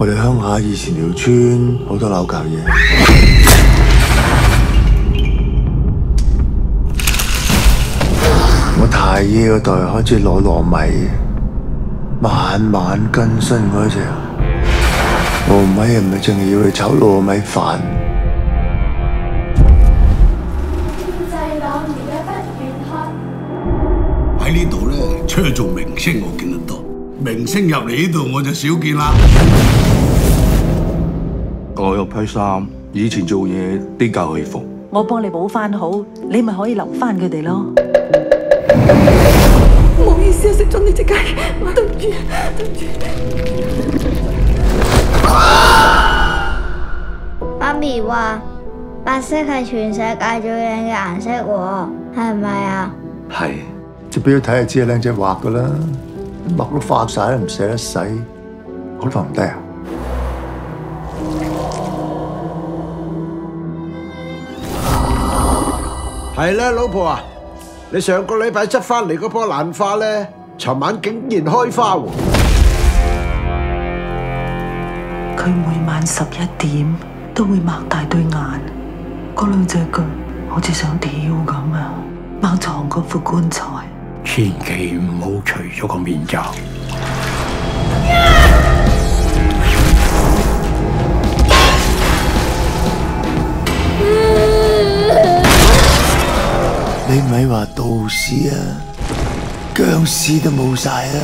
我哋鄉下以前條村好多扭教嘢。我太爺嗰代開始攞糯米，慢慢更新嗰只糯米係咪淨係要去炒糯米飯？喺呢度咧，出去做明星我見得多，明星入嚟呢度我就少見啦。我有批衫，以前做嘢啲教戲服，我幫你補翻好，你咪可以留翻佢哋咯。唔好意思啊，食咗你隻雞，對唔住，對唔住。媽咪話白色係全世界最靚嘅顏色喎，係咪啊？係，即俾佢睇下知係靚仔畫噶啦，墨都化晒，唔捨得洗，好放唔低啊！係啦，老婆啊，你上個禮拜執翻嚟嗰棵蘭花咧，尋晚竟然開花喎！佢每晚十一點都會擘大對眼，嗰兩隻腳好似想跳咁啊！掹床嗰副棺材，千祈唔好除咗个面罩。你咪话道士啊，僵尸都冇晒啦！